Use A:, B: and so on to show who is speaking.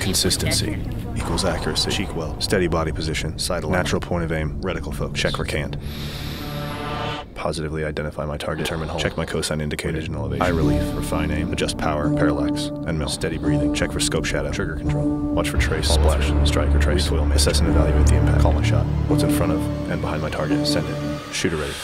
A: Consistency equals accuracy. Cheek weld. Steady body position. Sight alignment. Natural point of aim. Reticle focus. Check for cant. Positively identify my target. Determine hold. Check my cosine indicator. and elevation. Eye relief. Refine aim. Adjust power. Parallax. And mil. Steady breathing. Check for scope shadow. Trigger control. Watch for trace. Splash. Strike or trace. Recoil. Assess and evaluate the impact. Call my shot. What's in front of and behind my target. Send it. Shooter ready.